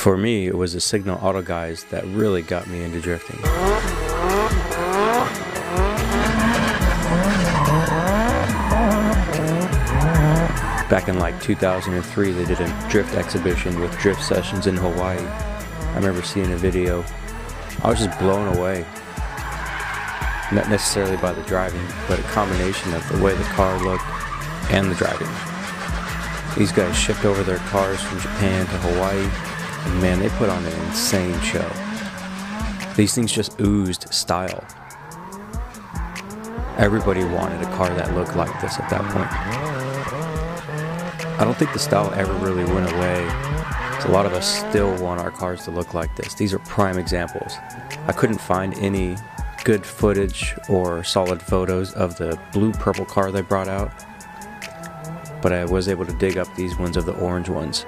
For me, it was the Signal Auto guys that really got me into drifting. Back in like 2003, they did a drift exhibition with drift sessions in Hawaii. I remember seeing a video. I was just blown away. Not necessarily by the driving, but a combination of the way the car looked and the driving. These guys shipped over their cars from Japan to Hawaii, man, they put on an insane show. These things just oozed style. Everybody wanted a car that looked like this at that point. I don't think the style ever really went away. So a lot of us still want our cars to look like this. These are prime examples. I couldn't find any good footage or solid photos of the blue purple car they brought out, but I was able to dig up these ones of the orange ones.